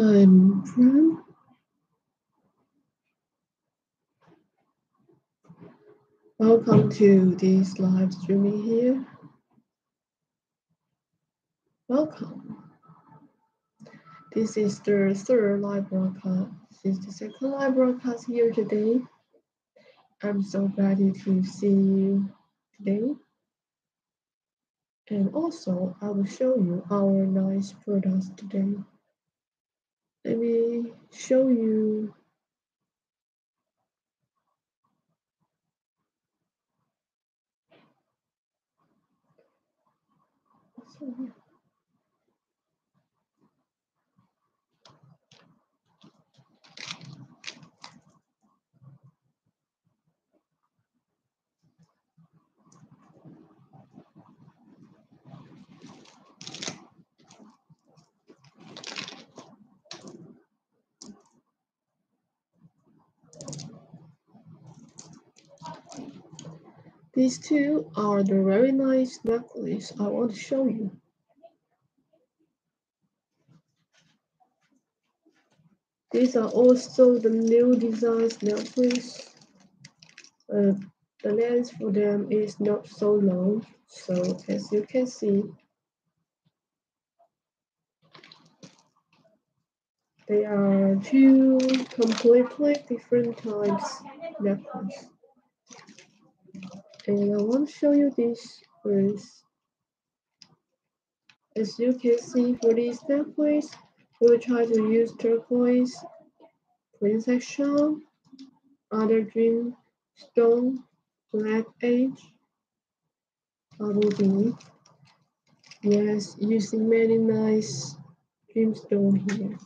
time frame. Welcome to this live streaming here. Welcome. This is the third live broadcast. This is the second live broadcast here today. I'm so glad to see you today. And also, I will show you our nice products today. Let me show you. These two are the very nice necklace I want to show you. These are also the new designs necklace. Uh, the length for them is not so long, so as you can see, they are two completely different types necklace. And I want to show you this first. As you can see for this necklace, we will try to use turquoise, princess shell, other dream stone, black edge, bumblebee. Yes, using many nice dreamstone here.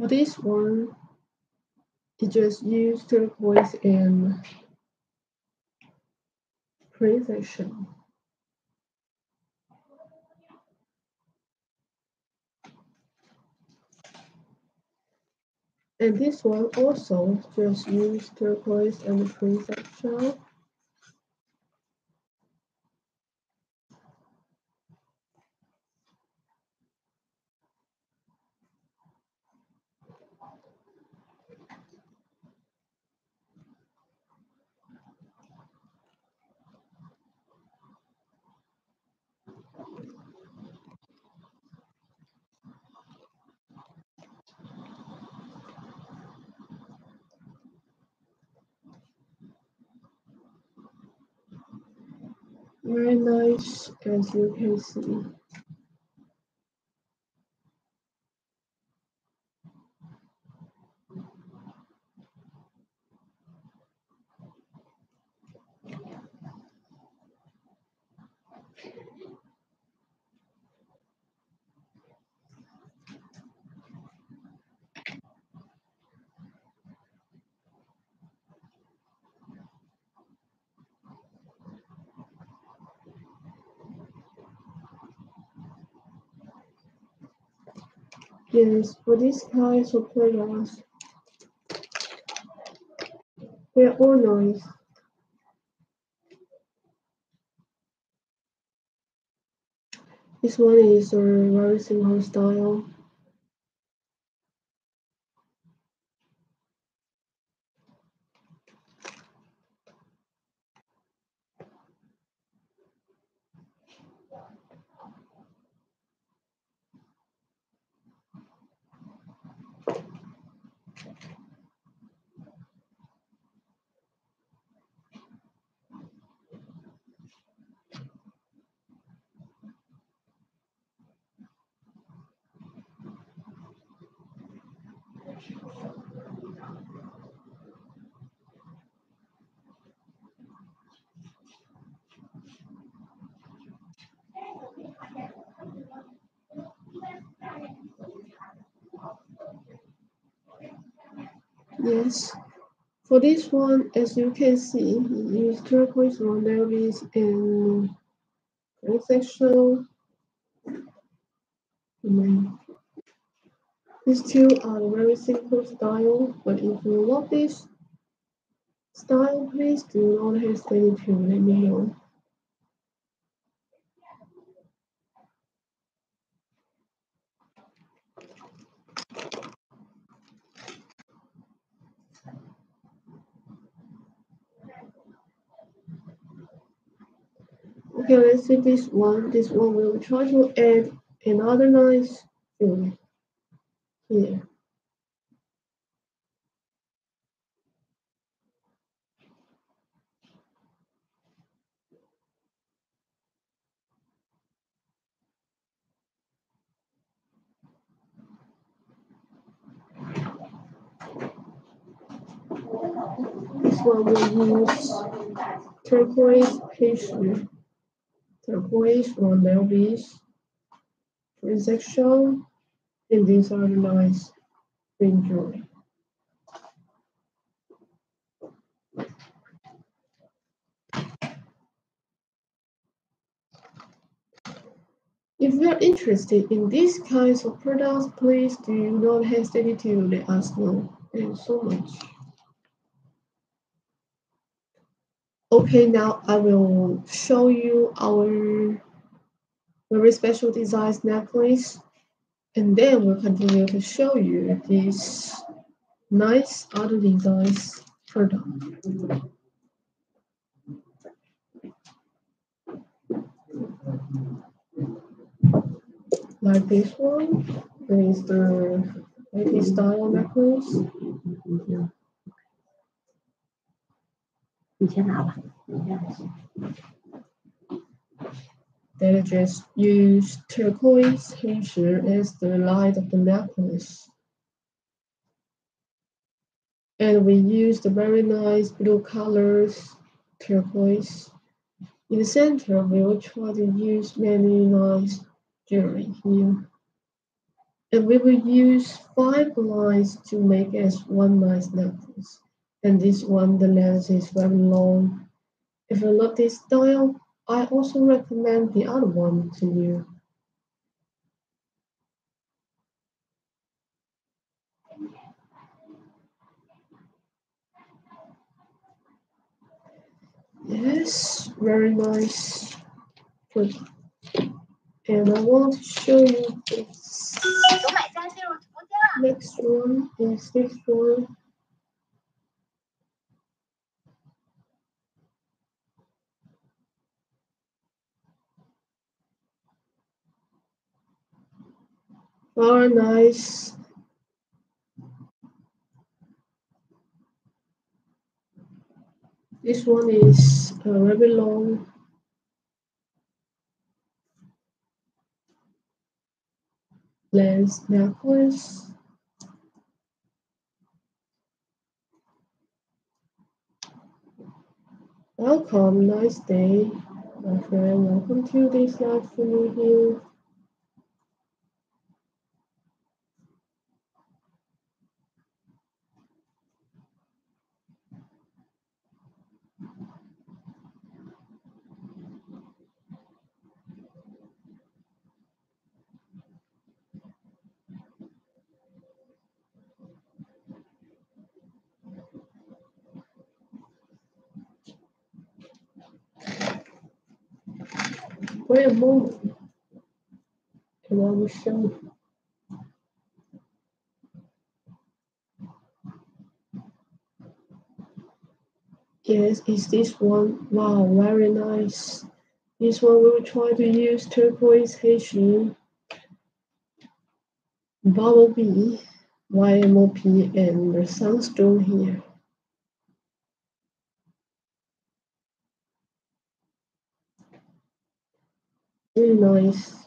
For this one, it just use turquoise and shell. And this one also just use turquoise and princess Very nice, as you can see. Yes, for these kinds of products, they're all nice. This one is a very simple style. Yes. For this one, as you can see, use turquoise rondelles and princess shell. And These two are very simple style, but if you love this style, please do not hesitate to let me know. Okay, let's see this one. This one will try to add another nice feeling here. This one will use turquoise pastry, turquoise or melvis transaction, and these are nice green jewelry. If you are interested in these kinds of products, please do not hesitate to let us know. Thank you so much. Okay, now I will show you our very special designs necklace and then we'll continue to show you these nice other designs product. Like this one, is the 80 style necklace. 你先拿吧，你先。 They just use turquoise here as the light of the necklace. And we use the very nice blue colors, turquoise. In the center, we will try to use many nice jewelry here. And we will use five lines to make as one nice necklace. And this one, the length is very long. If you love this style, I also recommend the other one to you. Yes, very nice. Good. And I want to show you this. Next one is this one. Very nice. This one is a very long. Lens necklace. Welcome, nice day, my friend. Welcome to this live for me here. Wait a moment. I show you. Yes, it's this one. Wow, very nice. This one we will try to use turquoise Haitian, bumblebee, YMOP, and the sunstone here. Really nice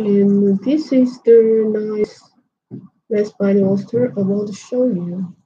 And this is the nice red spiny oyster I want to show you.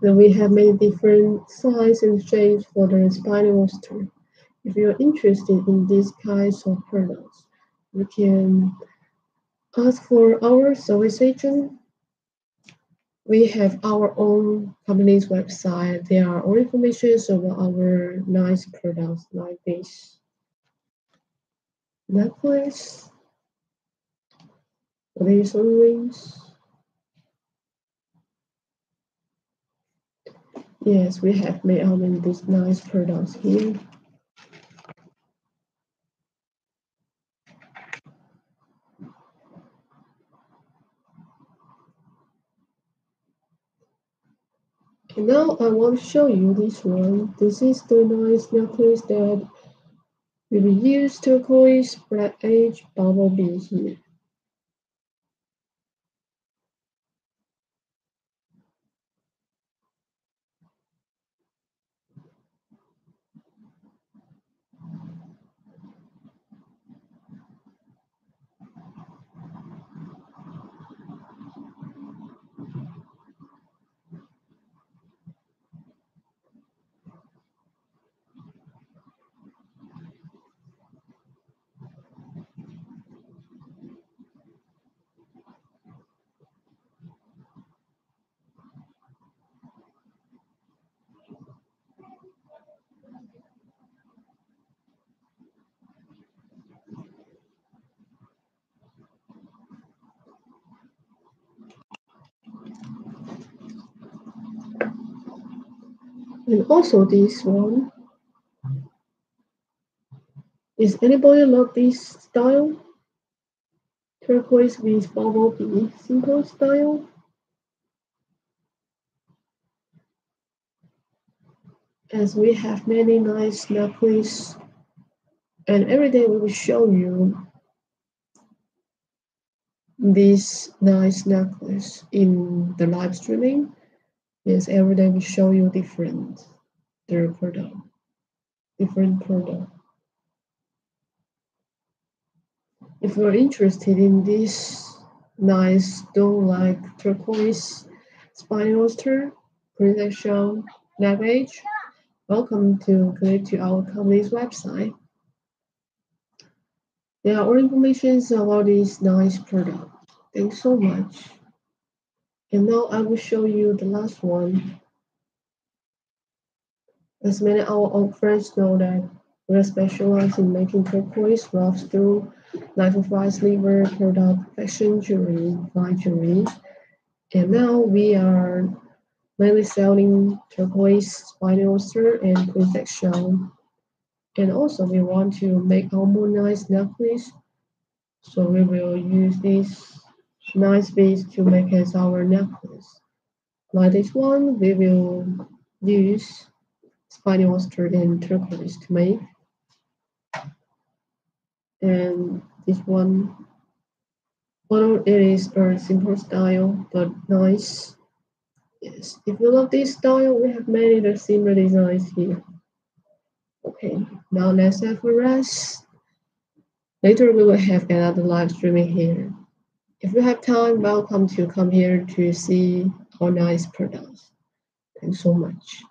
Then we have many different sizes and shapes for the spiny oyster. If you're interested in these kinds of products, you can ask for our service agent. We have our own company's website. There are all information about our nice products like this necklace, these rings. Yes, we have made all of these nice products here. And now I want to show you this one. This is the nice necklace that we will use turquoise black edge bumblebee here. And also this one. Is anybody love this style? Turquoise with bubble bumblebee, simple style. As we have many nice necklaces and every day we will show you this nice necklace in the live streaming Yes, every day we show you different their product, different product. If you're interested in this nice stone-like turquoise spiny oyster, Shell Navage, welcome to click to our company's website. There are all information about this nice product. Thanks so much. And now I will show you the last one. As many of our friends know that we specialize in making turquoise, rough stone, five silver product, fashion jewelry, fine jewelry. And now we are mainly selling turquoise, spiny oyster, and princess shell. And also we want to make our more nice necklace. So we will use this nice beads to make as our necklace. Like this one, we will use spiny oyster and turquoise to make. And this one, although it is a simple style, but nice. Yes, if you love this style, we have many the similar designs here. Okay, now let's have a rest. Later we will have another live streaming here. If you have time, welcome to come here to see our nice products. Thanks so much.